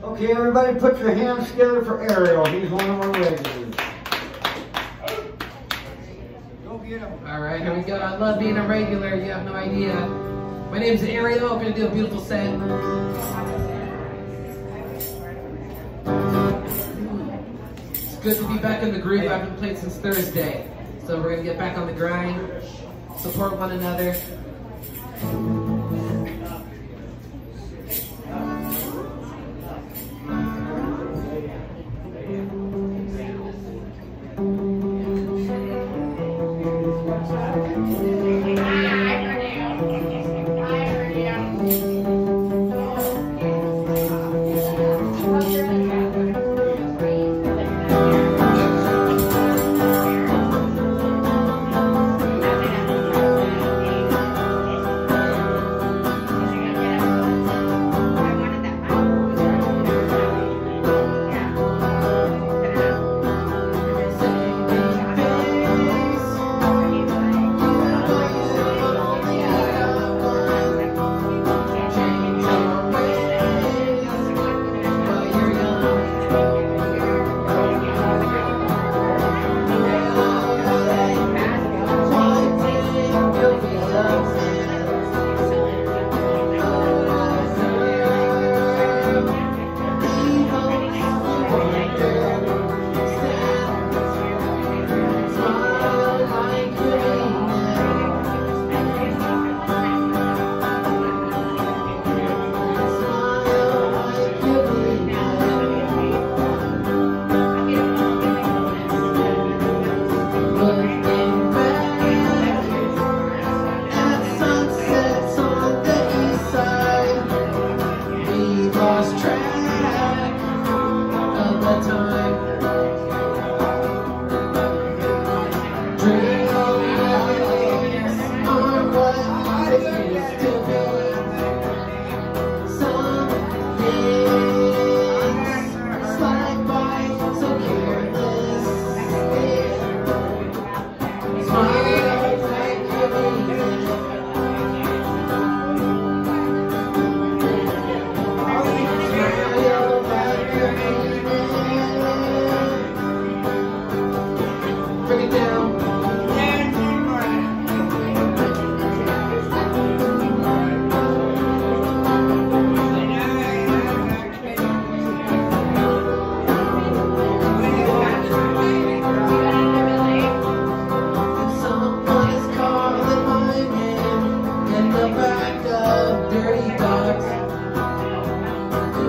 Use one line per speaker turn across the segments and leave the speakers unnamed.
Okay, everybody put your hands together for Ariel. He's one of our regulars. Go get him.
All right, here we go. I love being a regular. You have no idea. My name is Ariel. I'm gonna do a beautiful set. It's good to be back in the groove. I haven't played since Thursday, so we're gonna get back on the grind, support one another.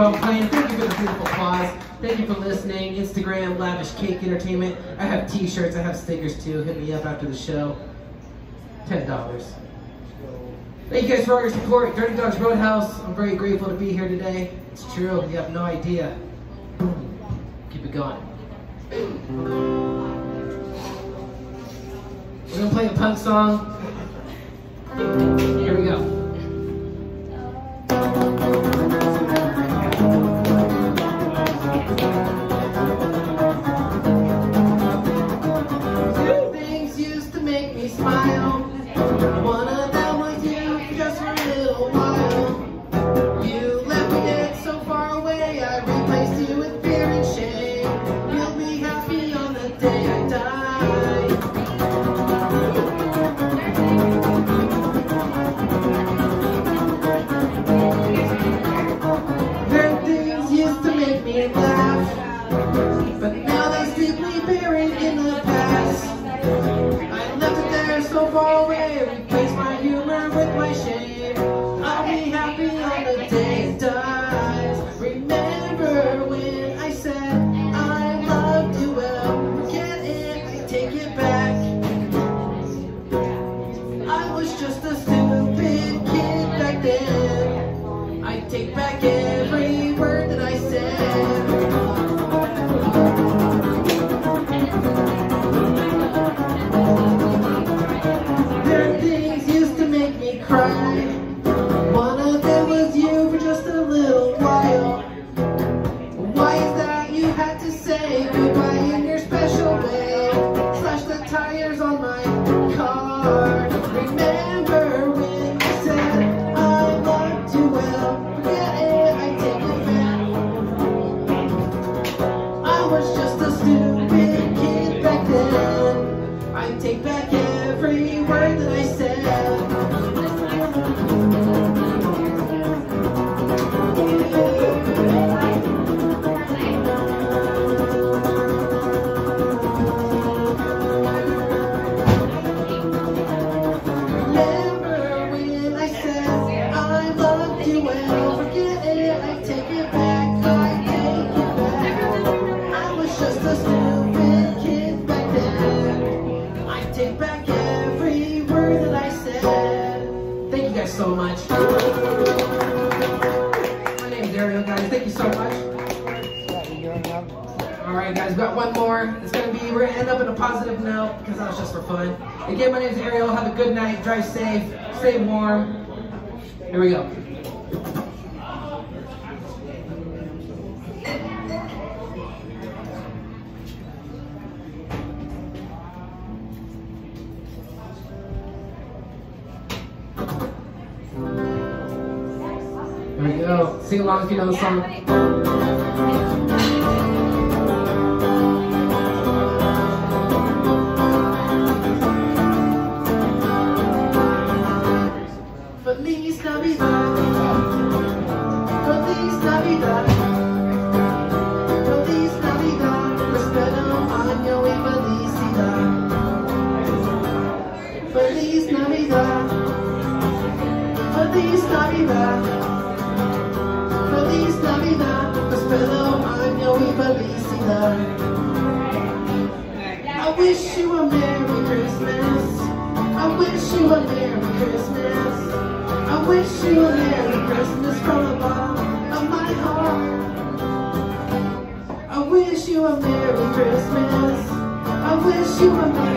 Thank you for the beautiful applause. Thank you for listening. Instagram, Lavish Cake Entertainment. I have t-shirts, I have stickers too. Hit me up after the show. $10. Thank you guys for all your support. Dirty Dogs Roadhouse. I'm very grateful to be here today. It's true. You have no idea. Keep it going. We're gonna play a punk song. For to say goodbye in your special way. Slash the tires on my car. Remember when I said I loved you well? Forget it, I take it back. I was just a stupid kid back then. I take back every take back every word that I said. Thank you guys so much. My name is Ariel, guys. Thank you so much. All right, guys, we got one more. It's gonna be, we're gonna end up in a positive note because that was just for fun. Again, my name is Ariel. Have a good night. Drive safe. Stay warm. Here we go. Here we go. Sing along if you know the song. Feliz Navidad. Feliz Navidad. I wish you a Merry Christmas. I wish you a Merry Christmas. I wish you a Merry Christmas from the bottom of my heart. I wish you a Merry Christmas. I wish you a Merry